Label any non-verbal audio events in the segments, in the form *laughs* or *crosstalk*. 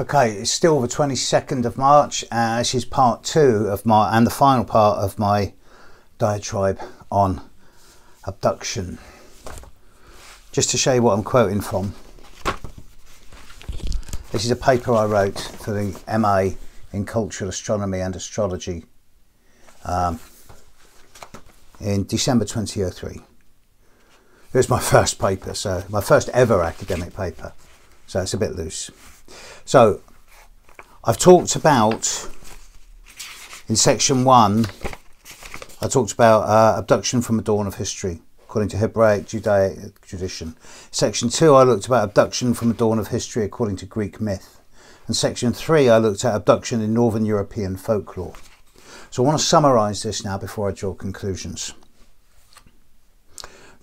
Okay, it's still the 22nd of March. Uh, this is part two of my, and the final part of my diatribe on abduction. Just to show you what I'm quoting from. This is a paper I wrote for the MA in Cultural Astronomy and Astrology um, in December 2003. It was my *laughs* first paper, so my first ever academic paper, so it's a bit loose. So I've talked about in section one, I talked about uh, abduction from the dawn of history according to Hebraic Judaic tradition. Section two, I looked about abduction from the dawn of history according to Greek myth. And section three, I looked at abduction in Northern European folklore. So I want to summarise this now before I draw conclusions.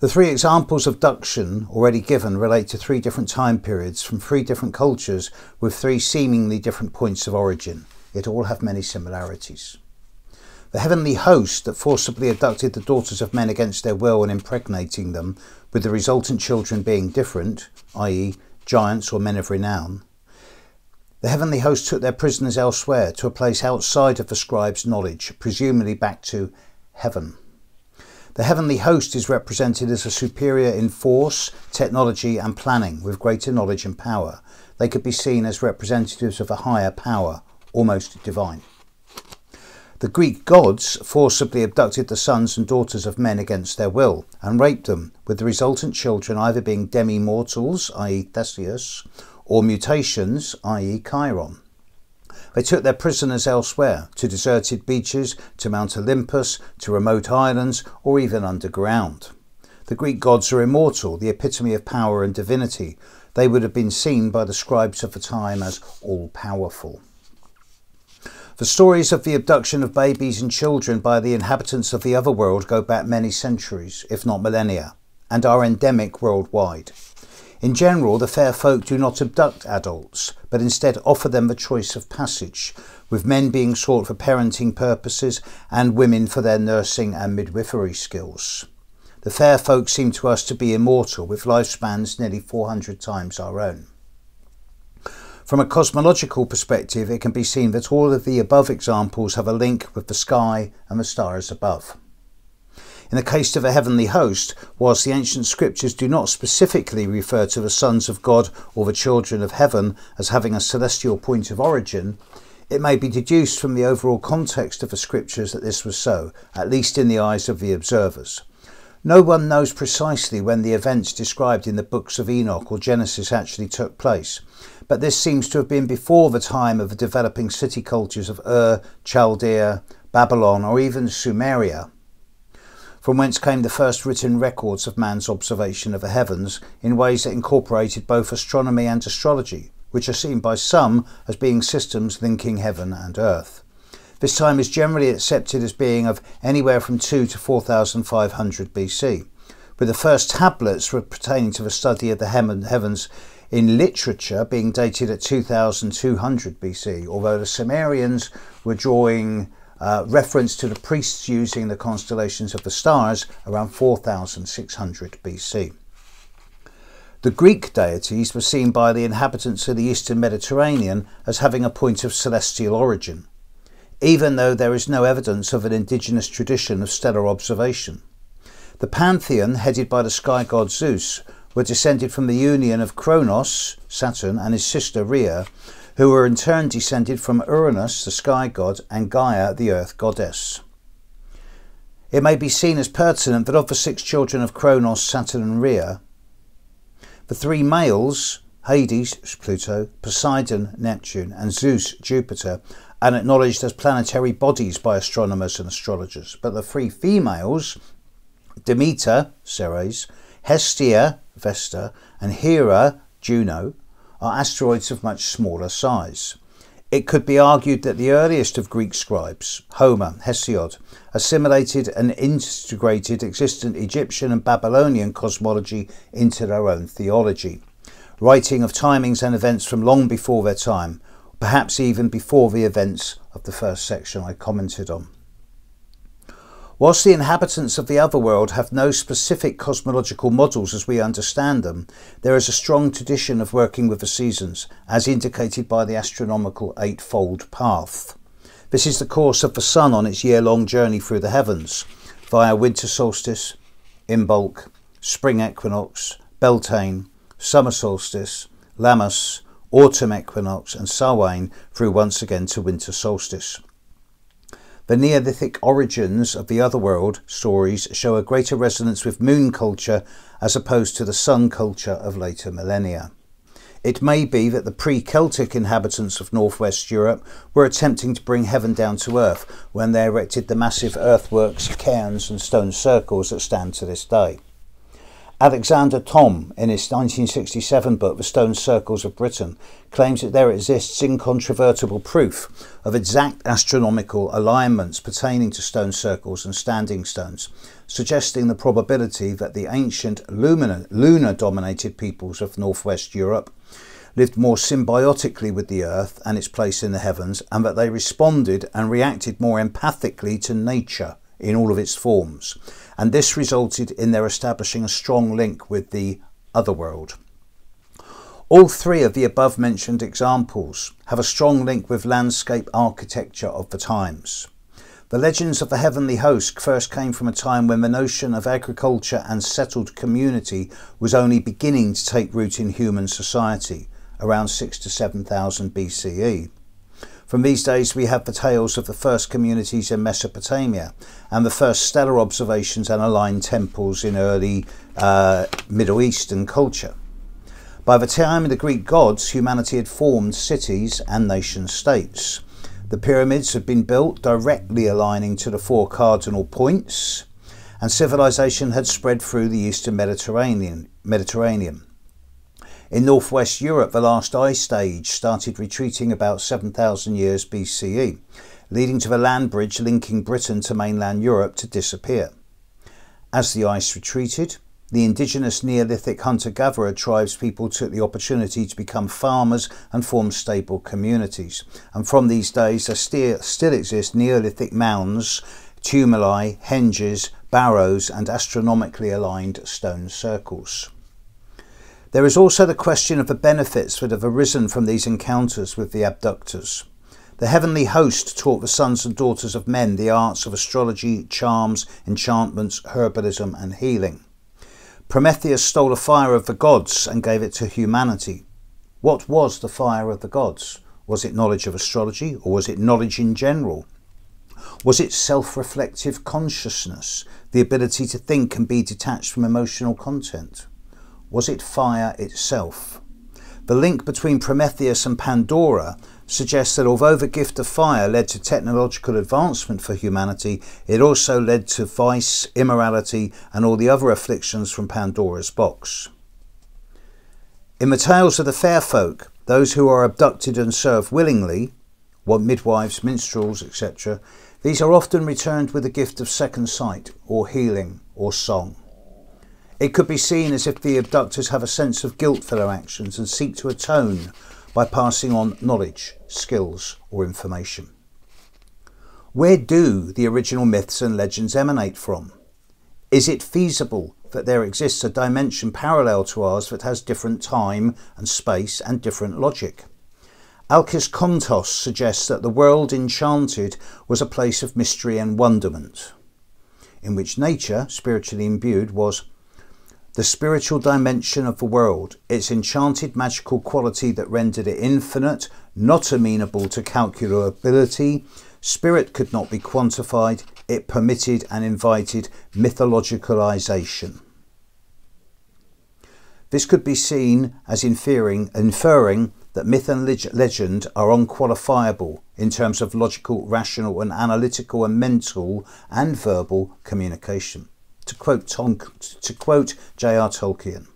The three examples of abduction already given relate to three different time periods from three different cultures with three seemingly different points of origin, yet all have many similarities. The heavenly host that forcibly abducted the daughters of men against their will and impregnating them, with the resultant children being different, i.e., giants or men of renown. The heavenly host took their prisoners elsewhere to a place outside of the scribe's knowledge, presumably back to heaven. The heavenly host is represented as a superior in force, technology, and planning with greater knowledge and power. They could be seen as representatives of a higher power, almost divine. The Greek gods forcibly abducted the sons and daughters of men against their will and raped them, with the resultant children either being demi mortals, i.e., Theseus, or mutations, i.e., Chiron. They took their prisoners elsewhere, to deserted beaches, to Mount Olympus, to remote islands, or even underground. The Greek gods are immortal, the epitome of power and divinity. They would have been seen by the scribes of the time as all powerful. The stories of the abduction of babies and children by the inhabitants of the other world go back many centuries, if not millennia, and are endemic worldwide. In general, the fair folk do not abduct adults, but instead offer them the choice of passage, with men being sought for parenting purposes and women for their nursing and midwifery skills. The fair folk seem to us to be immortal, with lifespans nearly 400 times our own. From a cosmological perspective, it can be seen that all of the above examples have a link with the sky and the stars above. In the case of a heavenly host, whilst the ancient scriptures do not specifically refer to the sons of God or the children of heaven as having a celestial point of origin, it may be deduced from the overall context of the scriptures that this was so, at least in the eyes of the observers. No one knows precisely when the events described in the books of Enoch or Genesis actually took place, but this seems to have been before the time of the developing city cultures of Ur, Chaldea, Babylon, or even Sumeria from whence came the first written records of man's observation of the heavens in ways that incorporated both astronomy and astrology, which are seen by some as being systems linking heaven and earth. This time is generally accepted as being of anywhere from 2 to 4500 BC, with the first tablets pertaining to the study of the heavens in literature being dated at 2200 BC, although the Sumerians were drawing uh, reference to the priests using the constellations of the stars around 4600 BC. The Greek deities were seen by the inhabitants of the eastern Mediterranean as having a point of celestial origin, even though there is no evidence of an indigenous tradition of stellar observation. The pantheon, headed by the sky god Zeus, were descended from the union of Kronos, Saturn, and his sister Rhea, who were in turn descended from Uranus, the sky god, and Gaia, the earth goddess. It may be seen as pertinent that of the six children of Kronos, Saturn, and Rhea, the three males, Hades, Pluto, Poseidon, Neptune, and Zeus, Jupiter, are acknowledged as planetary bodies by astronomers and astrologers, but the three females, Demeter, Ceres, Hestia, Vesta, and Hera, Juno, are asteroids of much smaller size. It could be argued that the earliest of Greek scribes, Homer, Hesiod, assimilated and integrated existent Egyptian and Babylonian cosmology into their own theology, writing of timings and events from long before their time, perhaps even before the events of the first section I commented on. Whilst the inhabitants of the other world have no specific cosmological models as we understand them, there is a strong tradition of working with the seasons, as indicated by the astronomical eightfold path. This is the course of the sun on its year long journey through the heavens, via winter solstice, Imbolc, spring equinox, Beltane, summer solstice, Lammas, autumn equinox, and Samhain through once again to winter solstice. The Neolithic origins of the otherworld stories show a greater resonance with moon culture as opposed to the sun culture of later millennia. It may be that the pre Celtic inhabitants of northwest Europe were attempting to bring heaven down to earth when they erected the massive earthworks, cairns, and stone circles that stand to this day. Alexander Thom, in his 1967 book, The Stone Circles of Britain, claims that there exists incontrovertible proof of exact astronomical alignments pertaining to stone circles and standing stones, suggesting the probability that the ancient lunar dominated peoples of northwest Europe lived more symbiotically with the earth and its place in the heavens, and that they responded and reacted more empathically to nature in all of its forms and this resulted in their establishing a strong link with the other world. All three of the above mentioned examples have a strong link with landscape architecture of the times. The legends of the heavenly host first came from a time when the notion of agriculture and settled community was only beginning to take root in human society, around 6 to 7000 BCE. From these days, we have the tales of the first communities in Mesopotamia and the first stellar observations and aligned temples in early uh, Middle Eastern culture. By the time of the Greek gods, humanity had formed cities and nation states. The pyramids had been built directly aligning to the four cardinal points, and civilization had spread through the eastern Mediterranean. Mediterranean. In northwest Europe, the last ice age started retreating about 7,000 years BCE, leading to the land bridge linking Britain to mainland Europe to disappear. As the ice retreated, the indigenous Neolithic hunter gatherer tribes people took the opportunity to become farmers and form stable communities. And from these days, there still exist Neolithic mounds, tumuli, henges, barrows, and astronomically aligned stone circles. There is also the question of the benefits that have arisen from these encounters with the abductors. The heavenly host taught the sons and daughters of men the arts of astrology, charms, enchantments, herbalism, and healing. Prometheus stole the fire of the gods and gave it to humanity. What was the fire of the gods? Was it knowledge of astrology or was it knowledge in general? Was it self reflective consciousness, the ability to think and be detached from emotional content? Was it fire itself? The link between Prometheus and Pandora suggests that although the gift of fire led to technological advancement for humanity, it also led to vice, immorality, and all the other afflictions from Pandora's box. In the tales of the fair folk, those who are abducted and serve willingly, what midwives, minstrels, etc., these are often returned with a gift of second sight, or healing, or song. It could be seen as if the abductors have a sense of guilt for their actions and seek to atone by passing on knowledge, skills, or information. Where do the original myths and legends emanate from? Is it feasible that there exists a dimension parallel to ours that has different time and space and different logic? Alkis Kontos suggests that the world enchanted was a place of mystery and wonderment, in which nature, spiritually imbued, was the spiritual dimension of the world, its enchanted magical quality that rendered it infinite, not amenable to calculability, spirit could not be quantified, it permitted and invited mythologicalization. This could be seen as inferring, inferring that myth and legend are unqualifiable in terms of logical, rational, and analytical and mental and verbal communication to quote, Tom, to quote J.R. Tolkien.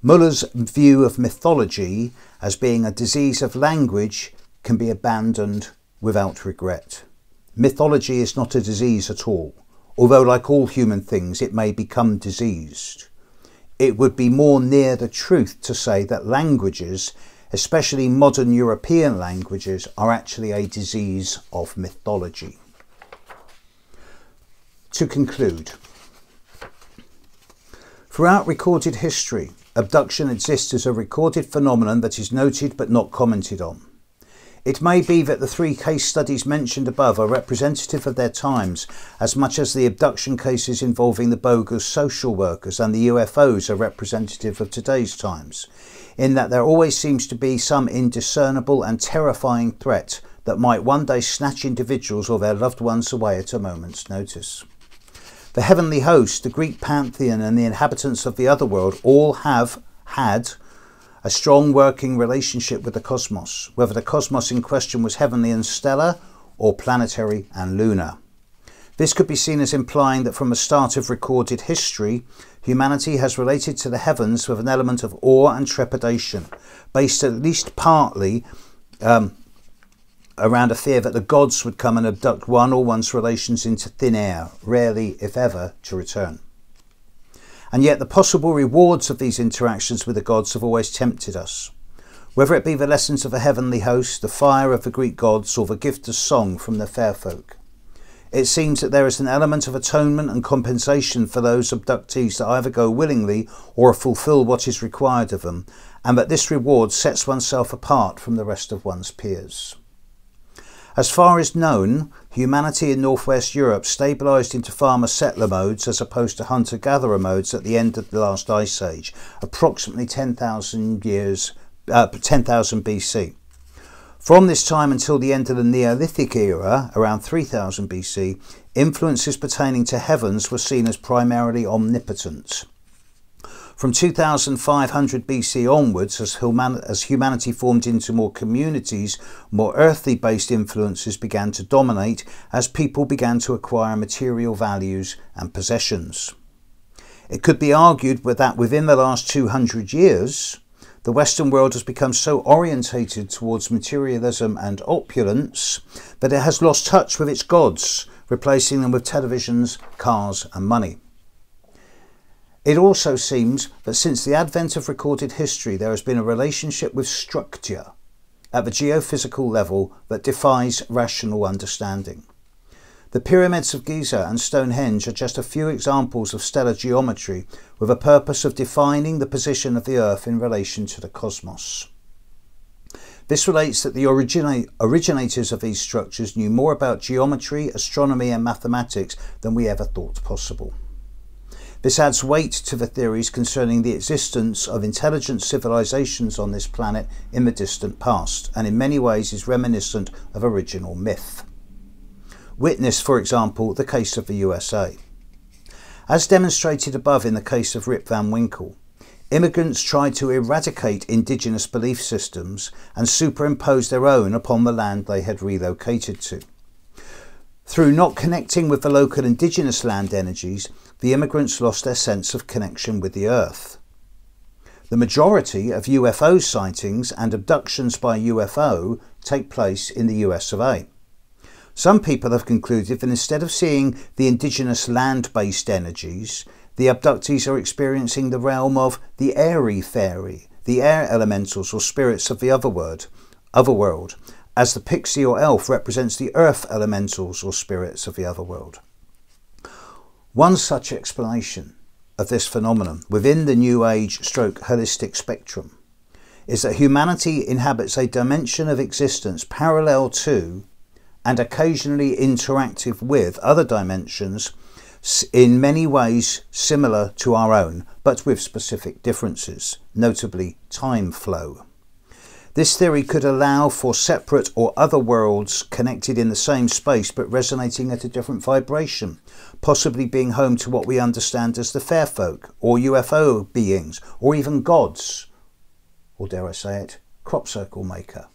Muller's view of mythology as being a disease of language can be abandoned without regret. Mythology is not a disease at all, although, like all human things, it may become diseased. It would be more near the truth to say that languages, especially modern European languages, are actually a disease of mythology. To conclude, throughout recorded history, abduction exists as a recorded phenomenon that is noted but not commented on. It may be that the three case studies mentioned above are representative of their times, as much as the abduction cases involving the bogus social workers and the UFOs are representative of today's times, in that there always seems to be some indiscernible and terrifying threat that might one day snatch individuals or their loved ones away at a moment's notice. The heavenly host, the Greek pantheon, and the inhabitants of the other world all have had a strong working relationship with the cosmos, whether the cosmos in question was heavenly and stellar or planetary and lunar. This could be seen as implying that from the start of recorded history, humanity has related to the heavens with an element of awe and trepidation, based at least partly um, around a fear that the gods would come and abduct one or one's relations into thin air, rarely, if ever, to return. And yet, the possible rewards of these interactions with the gods have always tempted us. Whether it be the lessons of a heavenly host, the fire of the Greek gods, or the gift of song from the fair folk. It seems that there is an element of atonement and compensation for those abductees that either go willingly or fulfill what is required of them, and that this reward sets oneself apart from the rest of one's peers. As far as known, humanity in northwest Europe stabilised into farmer settler modes as opposed to hunter gatherer modes at the end of the last ice age, approximately 10,000 years, uh, 10,000 BC. From this time until the end of the Neolithic era, around 3000 BC, influences pertaining to heavens were seen as primarily omnipotent. From 2500 BC onwards, as, human- as humanity formed into more communities, more earthly based influences began to dominate as people began to acquire material values and possessions. It could be argued that within the last 200 years, the Western world has become so orientated towards materialism and opulence that it has lost touch with its gods, replacing them with televisions, cars, and money. It also seems that since the advent of recorded history, there has been a relationship with structure at the geophysical level that defies rational understanding. The pyramids of Giza and Stonehenge are just a few examples of stellar geometry with a purpose of defining the position of the Earth in relation to the cosmos. This relates that the origina- originators of these structures knew more about geometry, astronomy, and mathematics than we ever thought possible. This adds weight to the theories concerning the existence of intelligent civilizations on this planet in the distant past, and in many ways is reminiscent of original myth. Witness, for example, the case of the USA. As demonstrated above in the case of Rip Van Winkle, immigrants tried to eradicate indigenous belief systems and superimpose their own upon the land they had relocated to. Through not connecting with the local indigenous land energies, the immigrants lost their sense of connection with the Earth. The majority of UFO sightings and abductions by UFO take place in the US of A. Some people have concluded that instead of seeing the indigenous land based energies, the abductees are experiencing the realm of the airy fairy, the air elementals or spirits of the other world, other world, as the pixie or elf represents the earth elementals or spirits of the other world. One such explanation of this phenomenon within the New Age stroke holistic spectrum is that humanity inhabits a dimension of existence parallel to and occasionally interactive with other dimensions in many ways similar to our own, but with specific differences, notably time flow. This theory could allow for separate or other worlds connected in the same space but resonating at a different vibration, possibly being home to what we understand as the fair folk, or UFO beings, or even gods, or dare I say it, crop circle maker.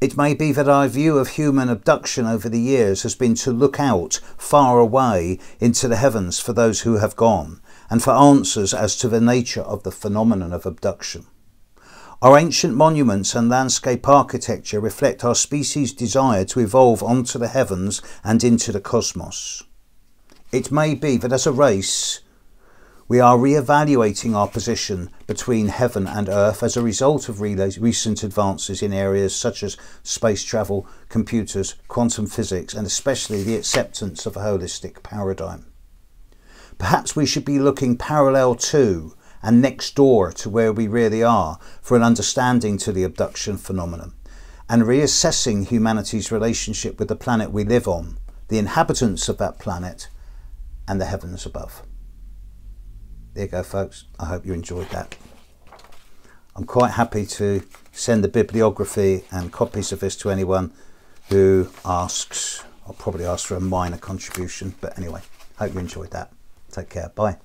It may be that our view of human abduction over the years has been to look out far away into the heavens for those who have gone, and for answers as to the nature of the phenomenon of abduction. Our ancient monuments and landscape architecture reflect our species' desire to evolve onto the heavens and into the cosmos. It may be that as a race, We are re-evaluating our position between heaven and earth as a result of recent advances in areas such as space travel, computers, quantum physics, and especially the acceptance of a holistic paradigm. Perhaps we should be looking parallel to and next door to where we really are for an understanding to the abduction phenomenon and reassessing humanity's relationship with the planet we live on, the inhabitants of that planet, and the heavens above. There you go, folks. I hope you enjoyed that. I'm quite happy to send the bibliography and copies of this to anyone who asks. I'll probably ask for a minor contribution, but anyway, hope you enjoyed that. Take care. Bye.